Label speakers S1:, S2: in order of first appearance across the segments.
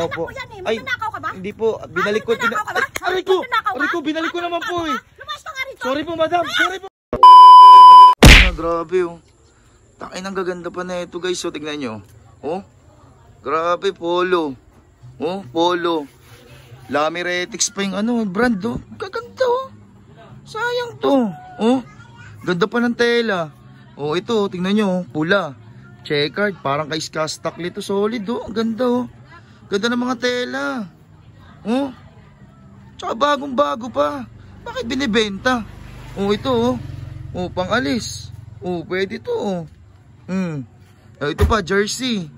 S1: Opo.
S2: Alam ko yan eh.
S1: Ay,
S2: Magnanakaw ka ba?
S1: Hindi po, binalik ko.
S2: Ah, magnanakaw ka ba?
S1: Aray ko,
S2: Magnanakaw ka?
S1: aray ko, binalik ko
S2: Ah,
S1: naman po eh.
S2: Lumayas ka nga rito.
S1: Sorry po, madam. Sorry po. Ah, grabe oh. Takin ang gaganda pa na ito guys. So, tignan nyo. Oh, grabe, polo. Oh, polo. Lamiretics pa yung ano, brand oh. Gaganda oh. Sayang to. Oh, ganda pa ng tela. Oh, ito, tingnan nyo, oh, pula. Checkered, parang kay Skastakli to. Solid oh, ang ganda oh. Ganda ng mga tela. Oh, tsaka bagong bago pa. Bakit binibenta? Oh, ito oh. Oh, pang alis. Oh, pwede to oh. Hmm. Oh, ito pa, jersey.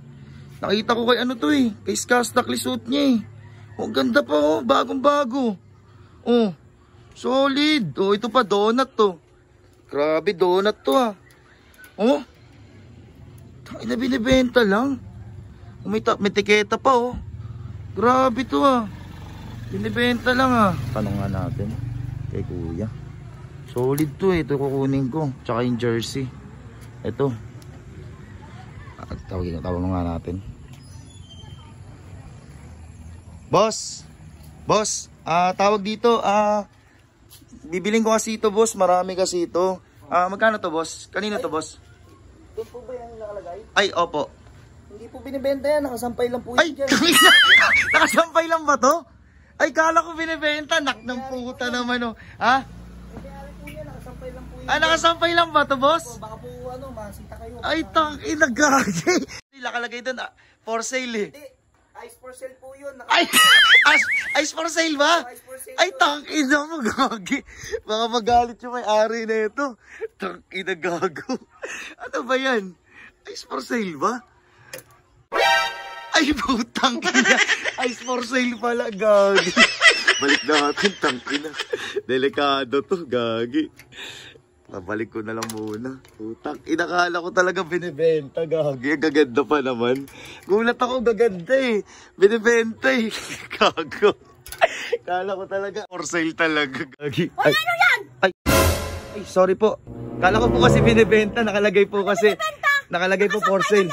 S1: Nakita ko kay ano to eh. Kay Skastakli suit niya eh. Oh, ganda pa oh. Bagong bago. Oh, solid. Oh, ito pa, donut to. Grabe, donut to ah. Oh. Ay, na binibenta lang. Oh, May, ta- may tiketa pa oh. Grabe to ah. Binibenta lang ah. Tanong nga natin kay kuya. Solid to eh. Ito kukunin ko. Tsaka yung jersey. Ito. Ah, Tawagin tawag nga natin. Boss. Boss. Ah, tawag dito. Ah, bibiling ko kasi ito, boss. Marami kasi ito. Ah, magkano to, boss? Kanino to, boss?
S3: Doon po ba yung nakalagay?
S1: Ay, opo.
S3: Hindi po binibenta yan, nakasampay lang po
S1: Ay,
S3: yan
S1: nakasampay lang ba to? Ay, kala ko binibenta. Nak ng puta naman, oh. Ha?
S3: Nakasampay lang po yan.
S1: Ah, nakasampay lang ba to, boss?
S3: Baka po ano, masita kayo.
S1: Ay, tang inagagi. Nakalagay doon, ah, for sale eh.
S3: Hindi, ice for sale po yun.
S1: Ay, ice, ice for sale ba?
S3: Ice for sale
S1: Ay, tang ina mo, gagi. Baka magalit yung may-ari na ito. Tang ina, gago. Ano ba yan? Ice for sale ba? Ay, putang ina. Ice for sale pala, gagi. Balik natin, tang ina. Delikado to, gagi. Babalik ko na lang muna. Putang, inakala ko talaga binibenta, gagi. Ang Gaganda pa naman. Gulat ako, gaganda eh. Binibenta eh. Gago. Kala ko talaga, for sale talaga, gagi. Ay,
S2: Ano yan?
S1: ay, ay, sorry po. Kala ko po kasi binibenta, nakalagay po kasi. Nakalagay po for sale.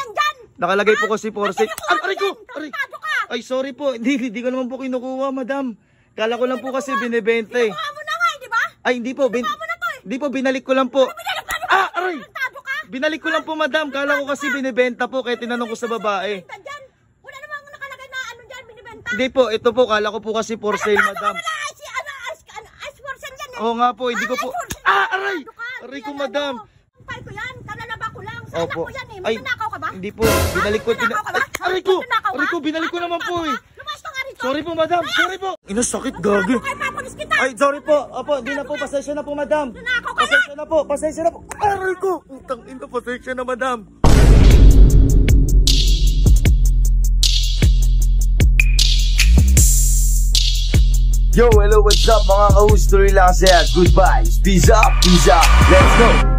S1: Nakalagay po kasi for sale.
S2: Ay,
S1: Ay, aray ko! Aray. Ay, sorry po. Hindi, hindi ko naman po kinukuha, madam. Kala ko lang po kasi binibenta eh.
S2: Mo na nga, eh, di ba?
S1: Ay, hindi po. Bin,
S2: Kuha mo na to eh.
S1: hindi po, binalik ko lang po.
S2: Na
S1: Ah, aray! Binalik ko lang po, madam. Kala ko kasi binibenta po, kaya tinanong ko sa babae.
S2: Wala namang nakalagay na ano dyan, binibenta.
S1: Hindi po, ito po, kala ko po kasi for sale, madam.
S2: ano, ano.
S1: Oo nga po, hindi ko po. Ah, aray! Aray ko, madam.
S2: ano, Sampay ko yan. Sa anak
S1: Opo.
S2: ko yan eh.
S1: Ay,
S2: Magnanakaw ka ba?
S1: hindi po. Binalik ko.
S2: Magnanakaw ka ba?
S1: Aray ko!
S2: Magnanakaw ka?
S1: Aray ko, binalik ko naman po eh.
S2: Lumayas ka nga rito.
S1: Sorry po, madam. Sorry po. Ino, sakit, gagi.
S2: Kaya papulis kita.
S1: Ay, sorry po. Opo, hindi na po. Pasensya na po, madam.
S2: Ka.
S1: Pasensya na po. Pasensya na po. Aray ko. Utang ina, pasensya na, madam.
S4: Yo, hello, what's up mga ka-host? Tuloy lang saya. Goodbye. Peace up, peace up. Let's go.